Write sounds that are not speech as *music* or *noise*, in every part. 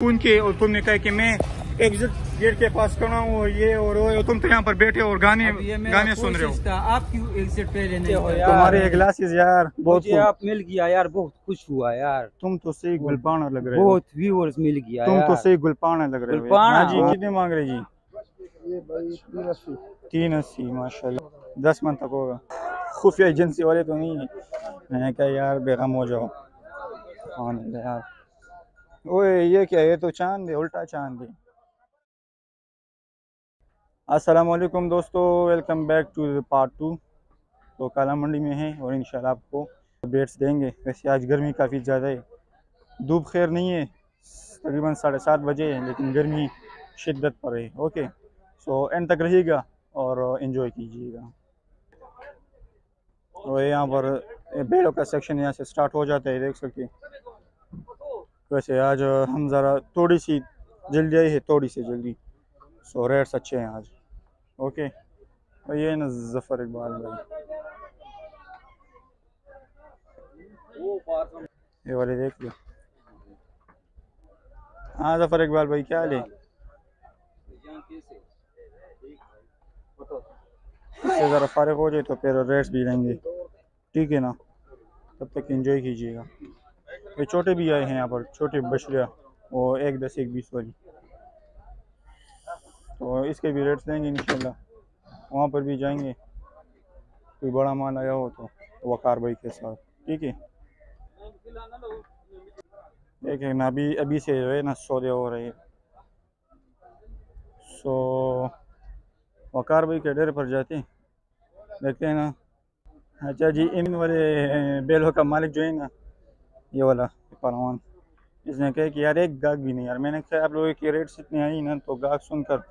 उनके और तुमने कहा कि मैं एग्जिट गेट के पास खड़ा हूँ और ये और वो और तुम तो यहाँ पर बैठे हो और गाने ये मेरा गाने सुन रहे हो। आप क्यों एग्जिट पहले नहीं हो यार। तुम्हारे ग्लासेस यार बहुत मुझे आप मिल गया यार बहुत खुश हुआ यार। तुम तो सही गुलपाना लग रहे हो। बहुत व्यूअर्स मिल गया तुम तो सही गुलपाना लग रहे हो हाँ जी कितने मांग रहे जी? तीन अस्सी माशा दस मन तक होगा। खुफिया एजेंसी वाले तो नहीं है। मैंने कहा यार बेगम हो जाओ। हाँ यार। ओए, ये क्या? है ये तो चाँद है, उल्टा चाँद है। वालेकुम दोस्तों, welcome back to part two. तो काला मंडी में है और इंशाल्लाह आपको अपडेट्स देंगे। वैसे आज गर्मी काफ़ी ज़्यादा है। धूप खैर नहीं है, तकरीबन साढ़े सात बजे है, लेकिन गर्मी शिद्दत पर है, ओके? सो एंड तक रहिएगा और इन्जॉय कीजिएगा। तो यहाँ पर, ये का सेक्शन यहाँ से स्टार्ट हो जाता है, देख सकते वैसे आज हम ज़रा थोड़ी सी जल्दी आई है थोड़ी सी जल्दी। सो रेट्स अच्छे हैं आज। ओके और ये ना जफ़र इकबाल भाई। ये वाले देख लो। हाँ जफ़र इकबाल भाई, क्या है? इससे ज़रा फारिग हो जाए तो फिर रेट्स भी लेंगे ठीक है ना? तब तक एंजॉय कीजिएगा। ये छोटे भी आए हैं यहाँ पर, छोटे बछड़िया वो एक दस, एक बीस वाली। तो इसके भी रेट्स देंगे इंशाल्लाह। वहाँ पर भी जाएँगे। कोई बड़ा माल आया हो तो वकार भाई के साथ। ठीक है? देखें ना, अभी अभी से जो है ना, सौदे हो रहे हैं। सो वकार भाई के डेरे पर जाते हैं। देखते हैं ना। अच्छा जी, इन वाले बेलों का मालिक जो है ना ये वाला पहलवान। इसने कहा कि यार एक गाहक भी नहीं यार, मैंने कहा आप लोगों की रेट्स इतनी आई ना तो गाहक सुनकर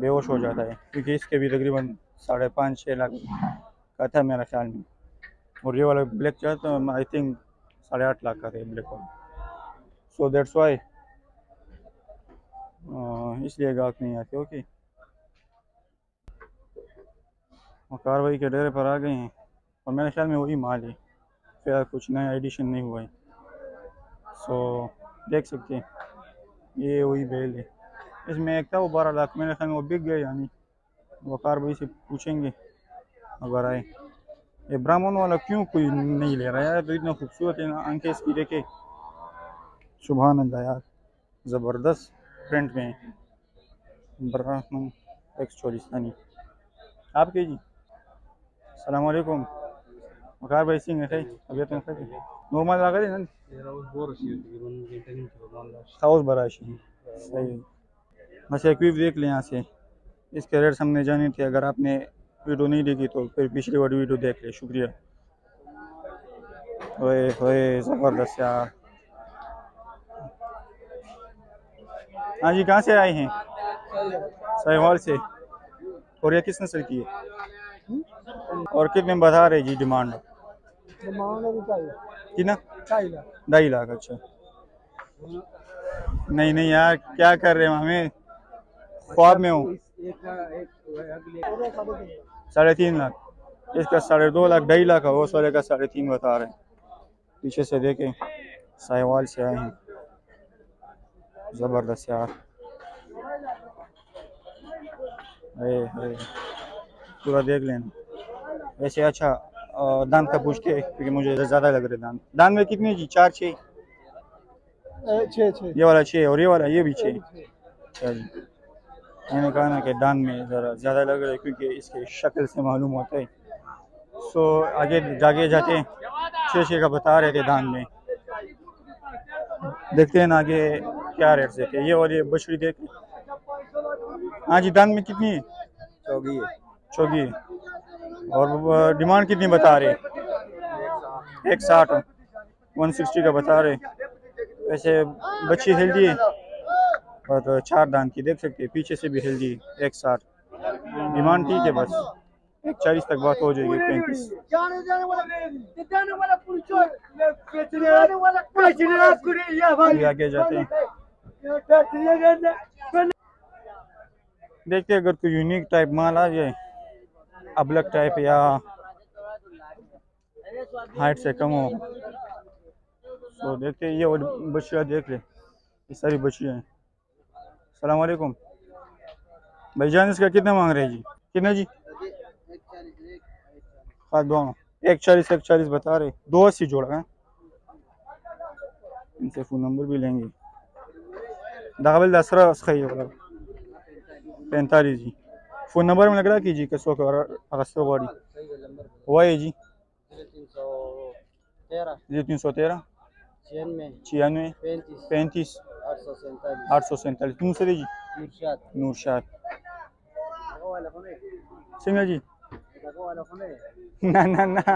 बेहोश हो जाता है, क्योंकि इसके भी तकरीबन साढ़े पाँच छः लाख का था मेरा ख्याल में। और ये वाला ब्लैक चाह तो आई थिंक साढ़े आठ लाख का था ब्लैक वाला। सो देट्स वाई इसलिए गाहक नहीं आते, ओके। और कार्रवाई के डेरे पर आ गए हैं, और मेरे ख्याल में वही माल है। फिर कुछ नया एडिशन नहीं हुआ है। सो, देख सकते हैं। ये वही बेल है। इसमें एक था वो बारह लाख। मेरे ख्याल में वो बिक गया यानी? वकार भाई से पूछेंगे, अगर आए। ये ब्राह्मण वाला क्यों कोई नहीं ले रहा यार तो इतना खूबसूरत है ना, आँखें इसकी देखे। सुबह यार, ज़बरदस्त प्रिंट में। ब्राह्मण एक्स चोलिस्तानी आपके जी? सलाम वालेकुम वकार भाई सिंह। है अभी तो नॉर्मल लगा दे ना? साउस बराशी सही बस एक वीव देख लें यहाँ से। इसके रेट्स हमने जाने थे। अगर आपने वीडियो नहीं देखी तो फिर पिछली वाली वीडियो देख ले। शुक्रिया। ओए ओए ज़बरदस्त यार। हाँ जी, कहाँ से आए हैं? साहिवाल से। और ये किस नस्ल की है? और कितने बता रहे जी डिमांड? कितना? ढाई लाख। अच्छा। नहीं नहीं यार क्या कर रहे हो? हमें ख्वाब में हूँ। साढ़े तीन लाख। इसका साढ़े दो लाख ढाई लाख है। वो वाले का साढ़े तीन बता रहे हैं। पीछे से देखें साहिवाल से आए हैं। ज़बरदस्त यार। अरे। पूरा देख लेना। वैसे अच्छा दान का पूछते क्योंकि मुझे ज़्यादा लग रहे दान दान में कितने जी? चार छः? छः छः। ये वाला छः और ये वाला ये भी छः? अच्छा मैंने कहा ना कि दान में ज़रा ज़्यादा लग रहा है क्योंकि इसके शक्ल से मालूम होता है। सो आगे जागे जाते छः छः का बता रहे थे दान में। देखते हैं ना आगे क्या रेट देते हैं। ये वाली बछड़ी देख। हाँ जी दान में कितनी है? चौगी है। चौगी है। और डिमांड कितनी बता रहे एक साठ वन सिक्सटी का बता रहे वैसे बच्ची हेल्दी है। और चार दान की देख सकते हैं पीछे से भी हेल्दी है। एक साठ। डिमांड ठीक है बस। एक चालीस तक बात हो जाएगी पैंतीस। आगे जाते हैं। देखते अगर कोई यूनिक टाइप माल आ जाए अबलक टाइप या हाइट से कम हो। तो देखते ये वाली बच्चियाँ देख ले। ये सारी बच्चियाँ हैं। सलाम वालेकुम। भाईजान इसका कितना मांग रहे हैं जी? कितने जी? हाँ दोनों एक चालीस एक चालीस बता रहे। दो अस्सी जोड़ा है। इनसे फ़ोन नंबर भी लेंगे। दाखिल दसरा होगा पैंतालीस जी। फ़ोन नंबर में लग रहा कीजिए कसो का अगस्तो गाड़ी वही जी तेरह जी तीन सौ तेरह छियानवे छियानवे पैंतीस पैंतीस आठ सौ सैंतालीस आठ सौ सैंतालीस दूसरे जी इरशाद नूरशाद सिंह जी ना ना ना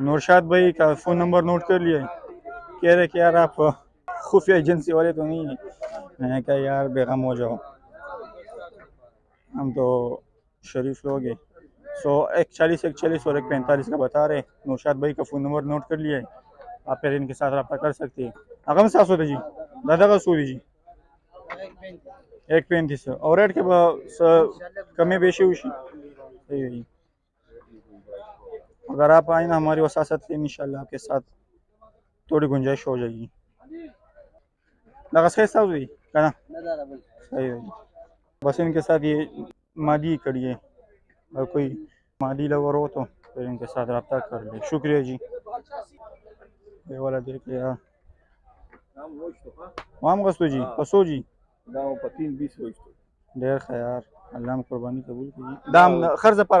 नौशाद भाई का फ़ोन नंबर नोट कर लिया कह रहे कि यार आप खुफिया एजेंसी वाले तो नहीं हैं मैंने कहा यार बेगम हो जाओ हम तो शरीफ लोग हैं सो एक चालीस एक चालीस और एक पैंतालीस का बता रहे नौशाद भाई का फ़ोन नंबर नोट कर लिया है आप फिर इनके साथ रब्ता कर सकते हैं अगम साफ़ सौ जी दादा का सौ जी एक पैंतीस और रेट के कमी बेशी उशी सही अगर आप आए ना हमारी वसासत लें इन आपके साथ थोड़ी गुंजाइश हो जाएगी। नगस साहब हुई है ना? सही है बस इनके साथ ये मादी करिए और कोई मादी लवर हो तो फिर इनके साथ रबता कर ले। शुक्रिया जी। ये वाला देख लिया। माम गस्तु जी कसो जी। डेढ़ खयार अल्लाह कुर्बानी कबूल कीजिए। दाम खर्च पर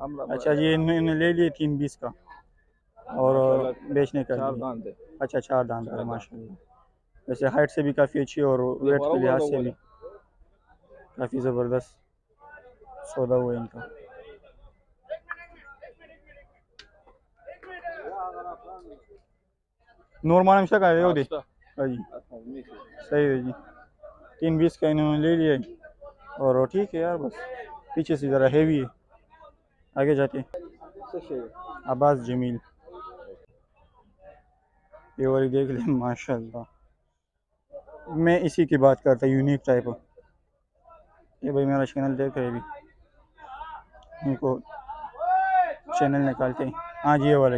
हम अच्छा ये इन्होंने ले लिए तीन बीस का और बेचने का चार लिए। दान दे अच्छा चार दांत है माशाल्लाह वैसे हाइट से भी काफ़ी अच्छी और वेट के लिहाज से भी काफ़ी ज़बरदस्त सौदा हुआ इनका नूर मानम शक आए हो हाँ जी सही है जी. तीन बीस का इन्होंने ले लिया है। और ठीक है यार बस. पीछे से ज़रा हैवी है आगे जाते. अब्बास जमील. ये वाली देख ले माशाल्लाह. मैं इसी की बात करता यूनिक टाइप ये भाई मेरा चैनल देख रहे भी इनको चैनल निकालते हैं. हाँ जी ये वाला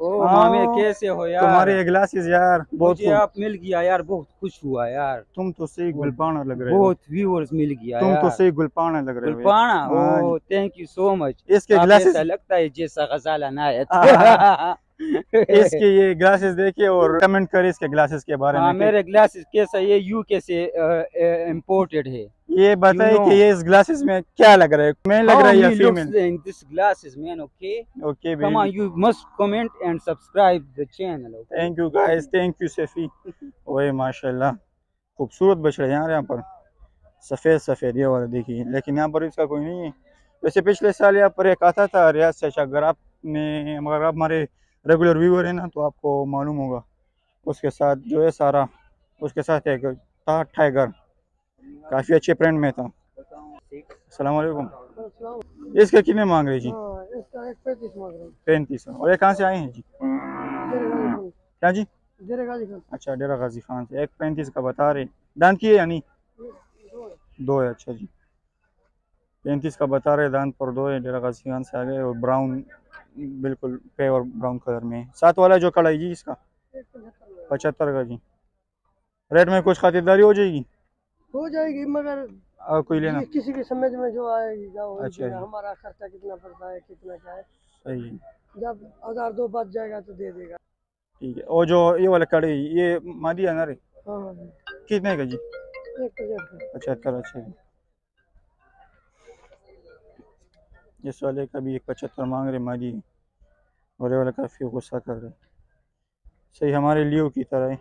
ओ हाँ, मामे कैसे हो यार? तुम्हारे ग्लासेस यार बहुत मुझे आप मिल गया यार बहुत खुश हुआ यार। तुम तो सही गुलपाना लग रहे हो। बहुत व्यूअर्स मिल गया तुम तो सही गुलपाना लग रहे हो। Gulpana? Oh thank you so much इसके ग्लासेस ऐसा लगता है जैसा गजाला ना अनायत *laughs* इसके ये ग्लासेस देखिए और कमेंट करें इसके ग्लासेस के बारे हाँ में मेरे ग्लासेस कैसा ये यूके से इम्पोर्टेड है? ये बताइए You know. कि ये इस ग्लासेस में क्या लग रहा है? मेल लग रहा है या female this glasses man okay? Okay come on you must comment and subscribe the channel okay? Thank you guys thank you Safi ओए माशाल्लाह। खूबसूरत बछड़े हैं यार यहाँ पर। सफ़ेद सफ़ेद ये वाला देखिए। लेकिन यहाँ पर इसका कोई नहीं है। वैसे पिछले साल यहाँ पर एक आता था रियाज से अगर आपने अगर आप हमारे रेगुलर व्यूअर है ना तो आपको मालूम होगा। उसके साथ जो है सारा उसके साथ एक था टाइगर काफ़ी अच्छे प्रिंट में था। अस्सलाम इसके कितने मांग रहे जी? हाँ, पैंतीस मांग रहे पैंतीस और ये कहाँ से आए हैं जी? क्या जी? अच्छा डेरा गाजी खान से। एक पैंतीस का बता रहे। दांत की है या नहीं? दो है अच्छा जी। पैंतीस का बता रहे दांत पर दो है। डेरा गाजी खान से आ गए और ब्राउन बिल्कुल पे और ब्राउन कलर में। साथ वाला जो कढ़ाई जी इसका? पचहत्तर का जी। रेट में कुछ खातिरदारी हो जाएगी? हो जाएगी मगर और कोई लेना? किसी की समझ में जो आएगी अच्छा हमारा खर्चा कितना पड़ता है कितना क्या है। सही जब हज़ार दो बच जाएगा तो दे देगा। ठीक है। और जो ये वाला कढ़ाई ये मादी है ना रे? हाँ हाँ कितने का जी? पचहत्तर अच्छा जी इस वाले का भी एक पचहत्तर मांग रहे और ये वाला काफ़ी गुस्सा कर रहे। सही हमारे लियो की तरह है।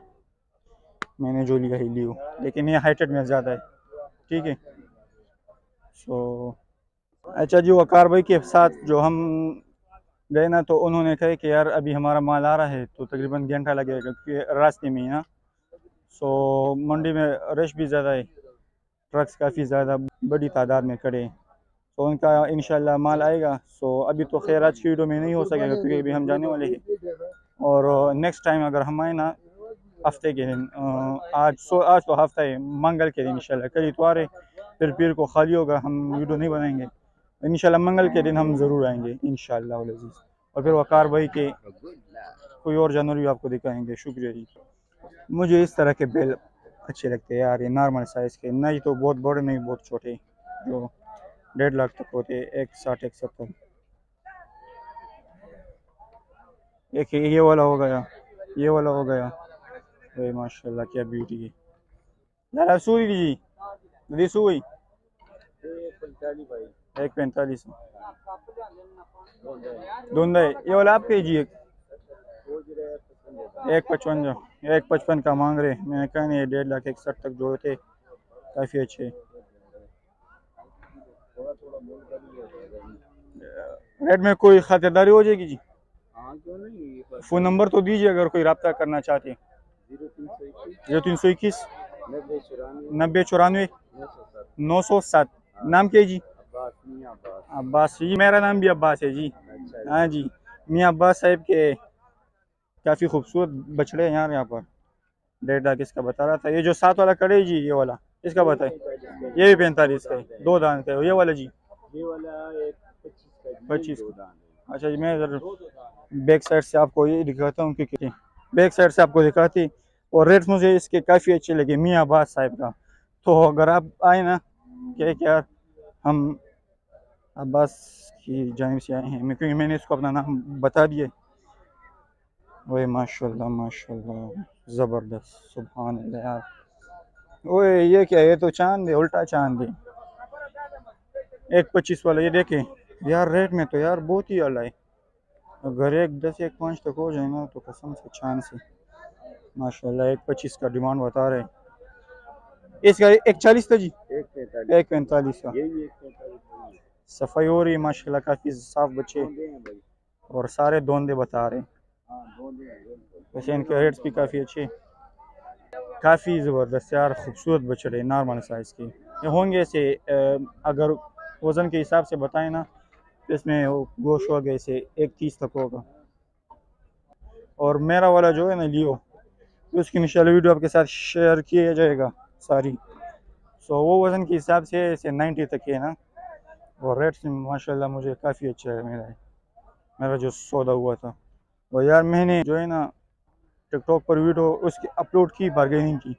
मैंने जो लिया ही लियो। लेकिन ये हाइटेड में ज़्यादा है। ठीक है। सो अच्छा जी वकार भाई के साथ जो हम गए ना तो उन्होंने कहा कि यार अभी हमारा माल आ रहा है तो तकरीबन घंटा लगेगा, क्योंकि रास्ते में ही ना। सो मंडी में रश भी ज़्यादा है। ट्रक्स काफ़ी ज़्यादा, बड़ी तादाद में खड़े हैं। तो उनका इंशाल्लाह माल आएगा। सो अभी तो खैर आज की वीडियो में नहीं हो सकेगा, क्योंकि अभी हम जाने वाले हैं। और नेक्स्ट टाइम अगर हम आए ना, हफ़्ते के दिन आज सो आज तो हफ़्ता है, मंगल के दिन इंशाल्लाह। कल इतवार है, फिर पीर को खाली होगा, हम वीडियो नहीं बनाएँगे। इंशाल्लाह मंगल के दिन हम ज़रूर आएँगे उल अज़ीज़ और फिर वकार भाई के कोई और जानवर भी आपको दिखाएँगे, शुक्रिया जी। मुझे इस तरह के बेल अच्छे लगते हैं यार, ये नॉर्मल साइज़ के। नहीं तो बहुत बड़े नहीं, बहुत छोटे, जो डेढ़ लाख तक होते एक साठ, एक सत्तर। एक ये वाला हो गया, ये वाला हो गया। अरे माशाल्लाह, क्या ब्यूटी है। यार सूरी जी। नदी सुई। एक पैंतालीस। है ये वाला आपके जी एक पचपन एक पचपन का मांग रहे मैंने कहा नहीं डेढ़ लाख इकसठ तक जो थे, काफ़ी अच्छे। रेट में कोई खातिरदारी हो जाएगी जी? फ़ोन नंबर तो दीजिए अगर कोई रब्ता करना चाहते हैं। ज़ीरो तीन सौ इक्कीस। नब्बे चौरानवे। नौ सौ सात। नाम क्या है जी? अब्बास जी मेरा नाम भी अब्बास है जी। हाँ जी। मियाँ अब्बास साहब के काफ़ी खूबसूरत बछड़े हैं यार यहाँ पर। डेढ़ लाख इसका बता रहा था। ये जो सात वाला कड़े जी ये वाला। इसका बताए ये भी पैंतालीस का है। दो दान का है। ये वाला जी? पच्चीस अच्छा जी मैं इधर बैक साइड से आपको ये दिखाता हूँ क्योंकि बैक साइड से आपको दिखाती। और रेट मुझे इसके काफ़ी अच्छे लगे मियाँ अब्बास साहब का। तो अगर आप आए ना क्या क्या हम अब्बास की जानब से आए हैं। मैं क्योंकि मैंने इसको अपना नाम बता दिया। ओए माशाल्लाह माशाल्लाह। ज़बरदस्त अल्लाह। यार ओए ये क्या है ये तो चाँद है उल्टा चाँद। है एक पच्चीस वाला ये देखें। यार रेट में तो यार बहुत ही अला है। अगर एक दस एक पाँच तक हो जाए ना तो कसम से चाँद से माशाल्लाह एक पच्चीस का डिमांड बता रहे हैं। इसका एक चालीस था जी? एक पैंतालीस। का। सफ़ाई हो रही है माशाल्लाह काफ़ी साफ़ बच्चे। और सारे दोंदे बता रहे हैं। वैसे इनके रेट्स भी काफ़ी अच्छे काफ़ी ज़बरदस्त यार खूबसूरत बछड़े नॉर्मल साइज़ के। ये होंगे अ, अगर वज़न के हिसाब से बताएँ ना तो इसमें वो गोश होगा ऐसे एक तीस तक होगा। और मेरा वाला जो है ना लियो तो उसकी इंशाल्लाह वीडियो आपके साथ शेयर किया जाएगा सारी। सो वो वज़न के हिसाब से ऐसे नाइन्टी तक है ना और रेट्स माशाल्लाह मुझे काफ़ी अच्छा है। मेरा मेरा जो सौदा हुआ था। और यार मैंने जो है ना टिकटॉक पर वीडियो उसकी अपलोड की बारगेनिंग की।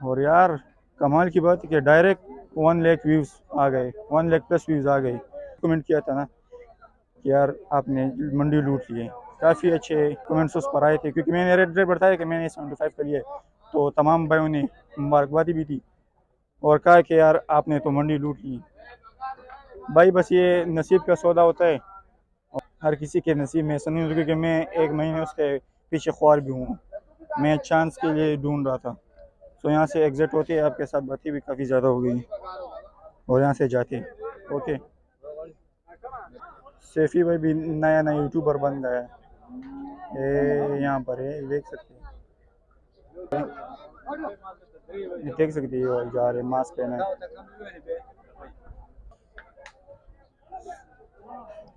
और यार, कमाल की बात कि डायरेक्ट वन लाख व्यूज़ आ गए वन लाख प्लस व्यूज़ आ गए। कमेंट किया था ना कि यार, आपने मंडी लूट लिए काफ़ी अच्छे कमेंट्स उस पर आए थे, क्योंकि मैंने रेट रेट बताया कि मैंने सेवेंटी फाइव का लिया तो तमाम भाइयों ने मुबारकबादी भी दी और कहा कि यार, आपने तो मंडी लूट ली। भाई, बस ये नसीब का सौदा होता है। हर किसी के नसीब में होता क्योंकि मैं एक महीने उसके पीछे ख्वार भी हूँ। मैं चांस के लिए ढूंढ रहा था। तो यहाँ से एग्ज़िट होते आपके साथ बातें भी काफ़ी ज़्यादा हो गई। और यहाँ से जाते ओके सेफ़ी भाई भी नया नया यूट्यूबर बन गया है। यहाँ पर है देख सकते हैं। देख सकते हैं जा रहे मास्क पहना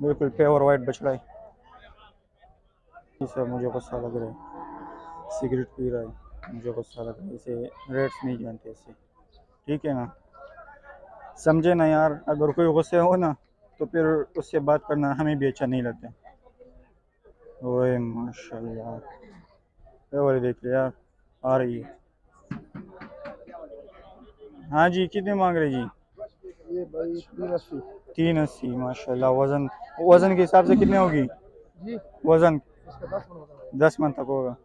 बिल्कुल प्योर वाइट बछड़ा है। इसे मुझे गुस्सा लग रहा है। सिगरेट पी रहा है मुझे गुस्सा लग रहा है। इसे रेट्स नहीं जानते इसे। ठीक है ना? समझे ना यार अगर कोई गुस्से हो ना तो फिर उससे बात करना हमें भी अच्छा नहीं लगता। ओए माशाल्लाह। ये वाले देख ले यार आ रही है। हाँ जी कितने मांग रहे जी? ये भाई तीन अस्सी तीन अस्सी माशाल्लाह। वज़न वज़न के हिसाब से कितने होगी? जी। वज़न दस मन है तक होगा।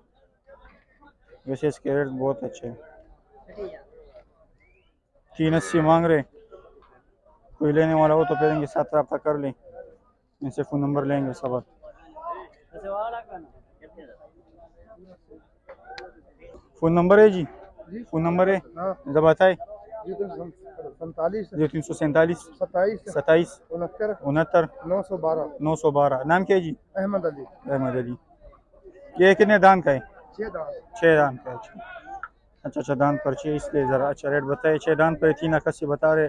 वैसे इसके रेट बहुत अच्छे हैं। तीन अस्सी मांग रहे। कोई लेने वाला हो तो फिर इनके साथ रब्ता कर लें। इनसे फ़ोन नंबर लेंगे सब फ़ोन नंबर है जी? फ़ोन नंबर है? जब जरा बताए सैंतालीस जी तीन सौ सैंतालीस सत्ताईस सत्ताईस उनहत्तर उनहत्तर नौ सौ बारह। नौ सौ बारह। नाम क्या है जी? अहमद अली। अहमद अली। ये कितने दान का है? छः दान। छः दान का है अच्छा। अच्छा अच्छा दान पर छः इसलिए ज़रा अच्छा रेट बताए छः दान पर तीन अक्सी बता रहे।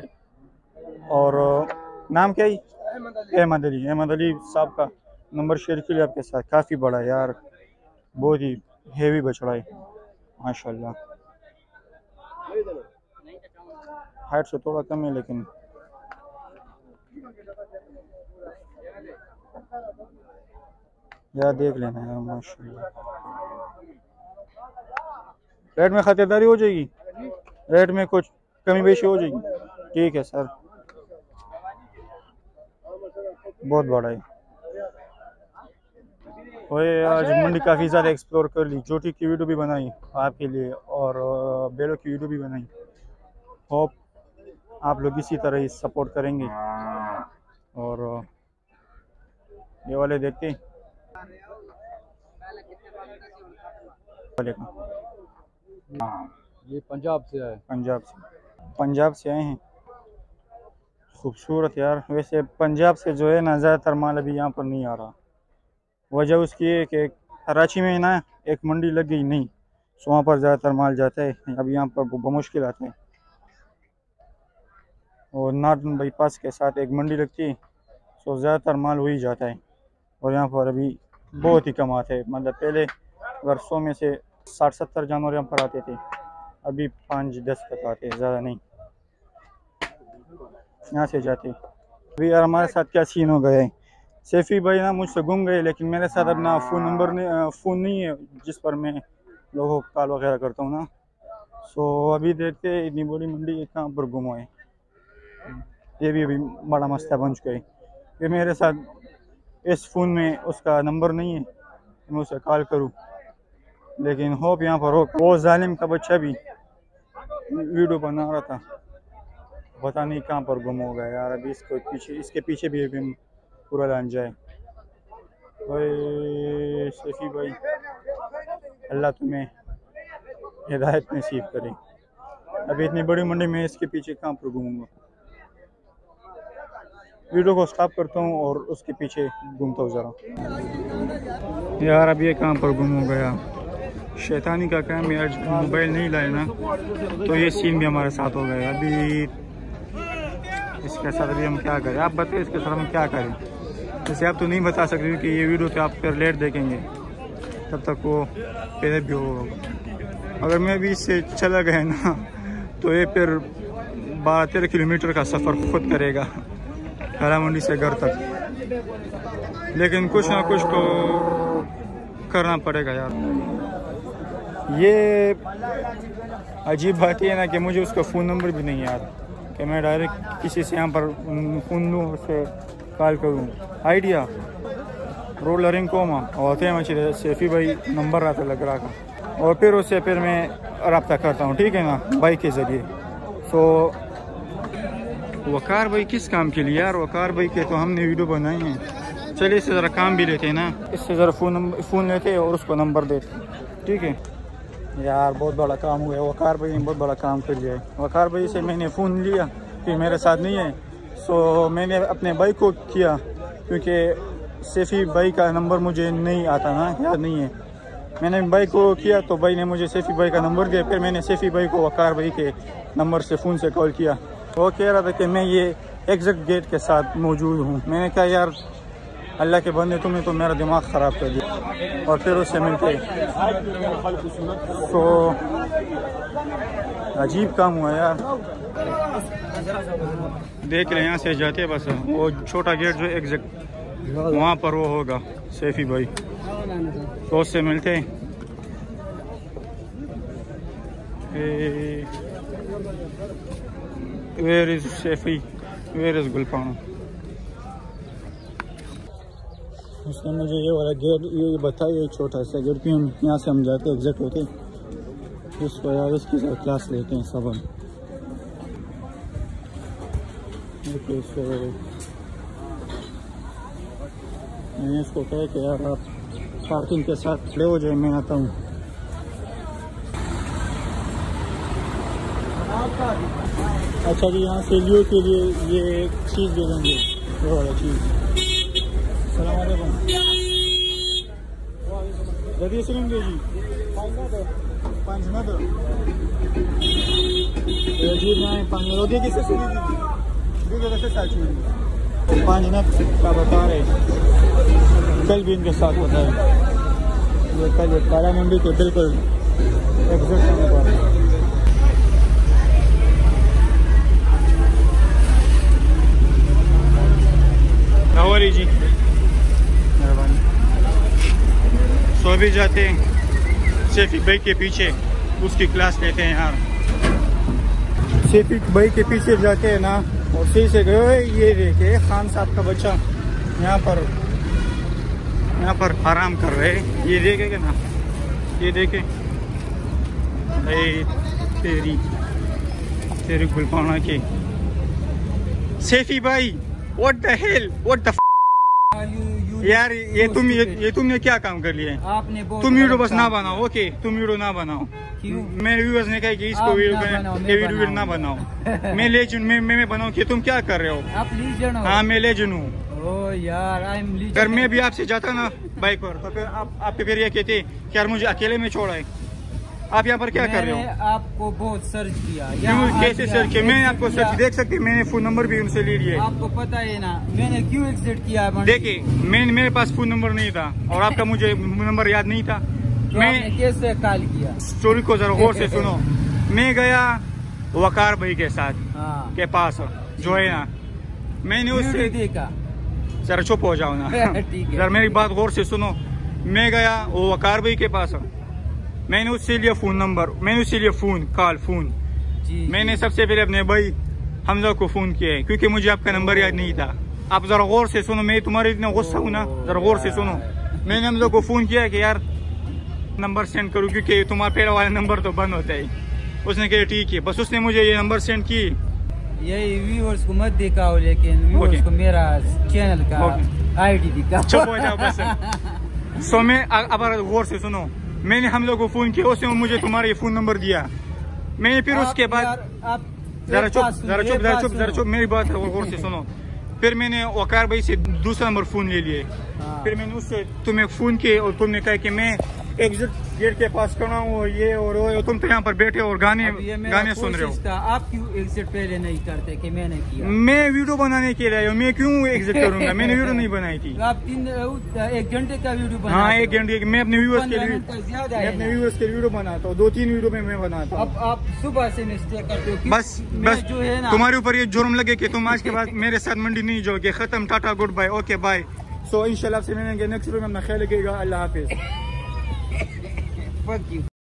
और नाम क्या है? अहमद अली। अहमद अली। साहब का नंबर शेयर के लिए आपके साथ काफ़ी बड़ा यार। बहुत ही हेवी बछड़ा है। माशाल्लाह। हाइट से थोड़ा कम है, लेकिन यार देख लेना माशाल्लाह। रेट में खातिरदारी हो जाएगी? रेट में कुछ कमी बेशी हो जाएगी? ठीक है सर बहुत बड़ा है। आज मंडी काफ़ी ज़्यादा एक्सप्लोर कर ली। चोटी की वीडियो भी बनाई आपके लिए और बेलों की वीडियो भी बनाई। होप आप लोग इसी तरह ही सपोर्ट करेंगे। और ये वाले देखते हैं ये पंजाब से आए। पंजाब से। पंजाब से आए हैं। खूबसूरत यार। वैसे पंजाब से जो है ना ज़्यादातर माल अभी यहाँ पर नहीं आ रहा। वजह उसकी है कि कराची में ना एक मंडी लग गई नहीं सो वहाँ पर ज़्यादातर माल जाता है। अब यहाँ पर बमुश्किल आता है। और नार्दन बाईपास के साथ एक मंडी लगती है सो ज़्यादातर माल वही जाता है। और यहाँ पर अभी बहुत ही कम आते हैं। मतलब पहले अगर सौ में से साठ सत्तर जानवर यहाँ पर आते थे अभी पाँच दस तक आते हैं ज़्यादा नहीं। यहाँ से जाते अभी यार हमारे साथ क्या सीन हो गया है? सैफ़ी भाई ना मुझसे गुम गए लेकिन मेरे साथ अपना फ़ोन नंबर नहीं फ़ोन नहीं है जिस पर मैं लोगों को कॉल वगैरह करता हूँ ना। सो अभी देखते हैं इतनी बड़ी मंडी है, कहाँ पर गुम हुए ये भी अभी बड़ा मसला बन चुका है। कि मेरे साथ इस फ़ोन में उसका नंबर नहीं है, मैं उसे कॉल करूँ। लेकिन होप यहाँ पर हो। वो जालिम का बच्चा भी वीडियो बना रहा था। पता नहीं कहाँ पर गुम हो गया यार, अभी इसको पीछे, इसके पीछे भी अभी पूरा लान जाए। ओए, शफी भाई, अल्लाह तुम्हें हिदायत नसीब करे। अभी इतनी बड़ी मंडी में इसके पीछे कहाँ पर घूमूँगा? वीडियो को स्टॉप करता हूँ और उसके पीछे घूमता हूँ। ज़रा यार, अब ये कहाँ पर गुम हो गया? शैतानी का काम है, आज मोबाइल नहीं लाए ना तो ये सीन भी हमारे साथ हो गया अभी इसके साथ अभी हम क्या करें? आप बताइए इसके साथ हम क्या करें? जैसे आप तो नहीं बता सकते कि ये वीडियो तो आप फिर लेट देखेंगे, तब तक वो पहले भी होगा। अगर मैं भी इससे चला गया ना तो ये फिर बारह तेरह किलोमीटर का सफ़र खुद करेगा। हरा मंडी से घर तक। लेकिन कुछ ना कुछ तो करना पड़ेगा यार। ये अजीब बात है ना कि मुझे उसका फ़ोन नंबर भी नहीं याद, कि मैं डायरेक्ट किसी से यहाँ पर फ़ोन लूँ उससे कॉल करूँ। आइडिया रोलरिंग कोमा और थे मुझे सेफ़ी भाई नंबर आता लग रहा था। और फिर उससे फिर मैं रब्ता करता हूँ, ठीक है ना? बाइक के ज़रिए। सो वकार भाई किस काम के लिए यार? वकार भाई के तो हमने वीडियो बनाई है। चलिए इससे ज़रा काम भी लेते हैं ना। इससे ज़रा फ़ोन फ़ोन लेते हैं और उसको नंबर देते हैं। ठीक है? यार, बहुत बड़ा काम हुआ है। वकार भाई ने बहुत बड़ा काम कर लिया है। वकार भाई से मैंने फ़ोन लिया कि मेरे साथ नहीं है। सो मैंने अपने भाई को किया, क्योंकि सेफ़ी भाई का नंबर मुझे नहीं आता ना, याद नहीं है। मैंने भाई को किया तो भाई ने मुझे सेफ़ी भाई का नंबर दिया। फिर मैंने सेफ़ी भाई को वकार भाई के नंबर से फ़ोन से कॉल किया। वो कह रहा था कि मैं ये एग्जैक्ट गेट के साथ मौजूद हूँ। मैंने कहा, यार, अल्लाह के बंदे तुमने तो मेरा दिमाग ख़राब कर दिया। और फिर उससे मिलते तो अजीब काम हुआ यार। देख रहे हैं, यहाँ से जाते बस। वो छोटा गेट जो एग्जैक्ट वहाँ पर वो होगा। सैफी भाई। तो उससे मिलते हैं। Where is Saifi where is Gulpana उसने मुझे ये वाला गेट ये बताया, ये छोटा सा गेट हम यहाँ से हम जाते एग्जैक्ट होते इसको यार इसकी साथ क्लास लेते हैं सब सो मैंने इसको कहा कि यार आप पार्किंग के साथ खड़े हो जाए मैं आता हूँ। अच्छा जी, यहाँ से लियो के लिए ये एक चीज़ दे देंगे। चीज़। सलाम जी। पाँच दो। जी। मैं पाँच में। ना का बता रहे कल भी इनके साथ है। ये कल काला मंडी के बिल्कुल एग्जैक्ट नवारी जी। मेहरबानी। सो अभी जाते हैं। सेफिक भाई के पीछे उसकी क्लास लेते हैं यार सेफिक भाई के पीछे जाते हैं ना और सही से गए ये देखे खान साहब का बच्चा यहाँ पर। यहाँ पर आराम कर रहे ये देखेगा ना। ये देखे। भाई तेरी तेरी गुलपाना के। सेफी भाई what the hell what the यार ये तुम ये, ये तुमने क्या काम कर लिया आपने तुम वीडियो बस ना बनाओ ओके तुम वीडियो ना बनाओ? मेरे व्यूअर्स ने कहा कि इसको वीडियो ना बनाओ, *laughs* मैं मैं ले मैं मैं मैं बनाऊँ कि तुम क्या कर रहे हो? आप लीजन हाँ। मैं ले हूँ। लीजन अगर मैं भी आपसे जाता ना बाइक पर तो फिर आप आप फिर ये कहते कि यार मुझे अकेले में छोड़ा है आप यहाँ पर क्या कर रहे मैंने हो आपको बहुत सर्च किया। क्यों कैसे सर्च किया? मैंने आपको सर्च देख सकते मैंने फ़ोन नंबर भी उनसे ले लिया आपको पता है ना मैंने क्यों एग्जिट किया देखिए मैं मेरे पास फ़ोन नंबर नहीं था और आपका मुझे नंबर याद नहीं था। तो मैं कैसे कॉल किया? स्टोरी को जरा गौर से सुनो। *laughs* मैं गया वकार भाई के साथ हाँ। के पास जो है ना मैंने उससे देखा। जरा चुप हो जाओ ना। *laughs* जरा मेरी बात गौर से सुनो। मैं गया वो वकार भाई के पास मैंने उससे लिया फ़ोन नंबर मैंने उससे लिया फ़ोन कॉल फ़ोन मैंने सबसे पहले अपने भाई हमजा को फ़ोन किया है क्योंकि मुझे आपका नंबर याद नहीं था। आप जरा गौर से सुनो मैं तुम्हारे इतना गुस्सा हूँ ना जरा गौर से सुनो। मैंने हमजा को फ़ोन किया कि यार नंबर सेंड करूँ क्योंकि तुम्हारा पहला वाला नंबर तो बंद होता है। उसने कहा ठीक है। बस उसने मुझे ये नंबर सेंड की यही व्यूअर्स को मत दिखाओ लेकिन व्यूअर्स Okay. को मेरा चैनल का Okay. आईडी दिखाओ। चुप हो जाओ बस। *laughs* सो मैं अब गौर से सुनो मैंने हम लोग को फ़ोन किया उसने मुझे तुम्हारा ये फ़ोन नंबर दिया। मैंने फिर उसके बाद जरा चुप जरा चुप जरा चुप जरा चुप मेरी बात और गौर से सुनो। फिर मैंने वकार भाई से दूसरा नंबर फ़ोन ले लिए। हाँ। फिर मैंने उससे तुम्हें फ़ोन किया और तुमने कहा कि मैं एग्जिट गेट के पास खड़ा हूँ ये और वो तुम तो यहाँ पर बैठे और गाने गाने सुन रहे हो। आप क्यों एग्जिट पहले नहीं करते? कि मैंने किया? मैं वीडियो बनाने के लिए मैं क्यों एग्जिट करूँगा? *laughs* मैंने वीडियो नहीं बनाई थी। आप तीन एक घंटे का वीडियो बना हाँ एक घंटे मैं अपने व्यूअर्स के लिए मैं अपने ना। व्यूअर्स के वीडियो बनाता हूँ दो तीन वीडियो में मैं बनाता अब हूँ आप सुबह से मिस्टेक करते हो बस बस जो है ना तुम्हारे ऊपर ये जुर्म लगे की तुम आज के बाद मेरे साथ मंडी नहीं जाओगे। खत्म tata goodbye okay bye so इंशाल्लाह से मैंने नेक्स्ट वीडियो में अपना ख्याल रखिएगा। अल्लाह हाफिज। Fuck you.